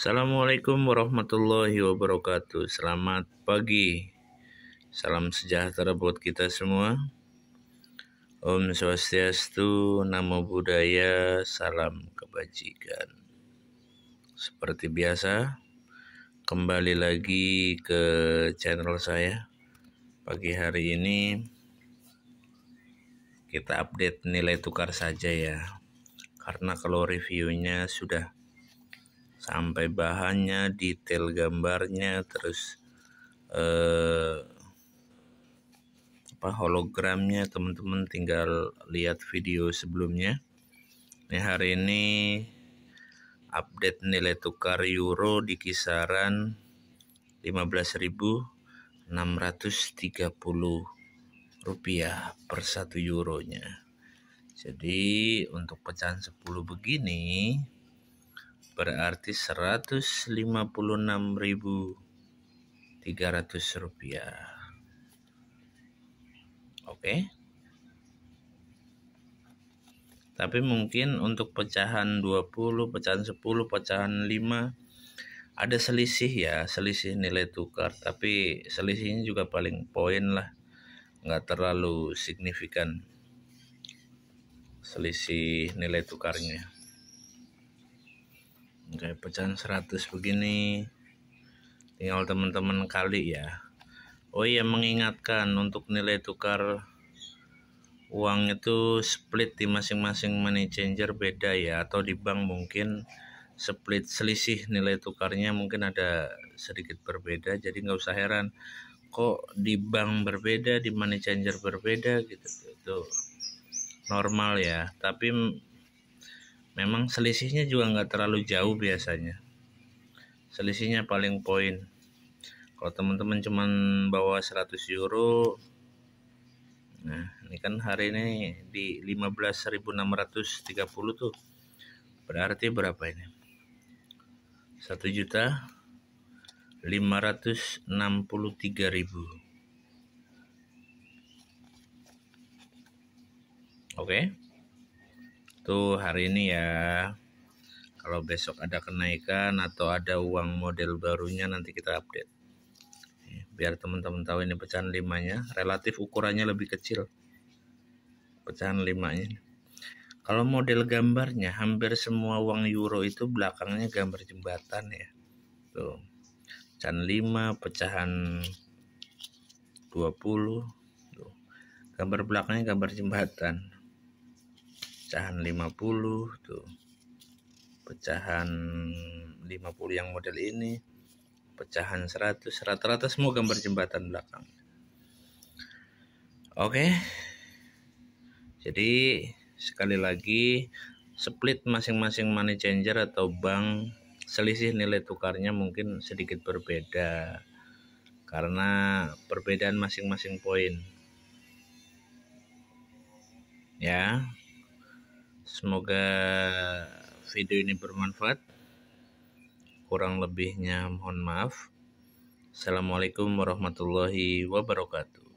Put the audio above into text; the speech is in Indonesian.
Assalamualaikum warahmatullahi wabarakatuh. Selamat pagi. Salam sejahtera buat kita semua. Om Swastiastu, Namo Buddhaya, Salam Kebajikan. Seperti biasa, kembali lagi ke channel saya. Pagi hari ini kita update nilai tukar saja ya. Karena kalau reviewnya sudah sampai bahannya, detail gambarnya, terus eh, apa hologramnya teman-teman tinggal lihat video sebelumnya. Ini hari ini update nilai tukar euro di kisaran 15.630 rupiah per satu euronya. Jadi untuk pecahan 10 begini berarti 156.300 rupiah. Oke. Tapi mungkin untuk pecahan 20 pecahan 10 pecahan 5 ada selisih ya selisih nilai tukar. Tapi selisihnya juga paling poin lah. Nggak terlalu signifikan selisih nilai tukarnya kayak pecahan 100 begini. Tinggal teman-teman kali ya. Oh iya mengingatkan untuk nilai tukar uang itu split di masing-masing money changer beda ya. Atau di bank mungkin split selisih nilai tukarnya mungkin ada sedikit berbeda. Jadi nggak usah heran kok di bank berbeda di money changer berbeda gitu. Itu normal ya. Tapi memang selisihnya juga nggak terlalu jauh biasanya. Selisihnya paling poin. Kalau teman-teman cuman bawa 100 euro nah ini kan hari ini di 15.630 tuh. Berarti berapa ini? 1 juta 563 ribu. Oke. okay? Itu hari ini ya. Kalau besok ada kenaikan atau ada uang model barunya nanti kita update. Biar teman-teman tahu ini pecahan limanya. Relatif ukurannya lebih kecil. Pecahan limanya. Kalau model gambarnya hampir semua uang euro itu belakangnya gambar jembatan ya. Tuh. Pecahan 5 pecahan 20 tuh. Gambar belakangnya gambar jembatan pecahan 50 tuh. Pecahan 50 yang model ini pecahan 100 rata-rata semua gambar jembatan belakang. Oke. Jadi sekali lagi split masing-masing money changer atau bank selisih nilai tukarnya mungkin sedikit berbeda. Karena perbedaan masing-masing poin. Ya Semoga video ini bermanfaat. Kurang lebihnya mohon maaf. Assalamualaikum warahmatullahi wabarakatuh.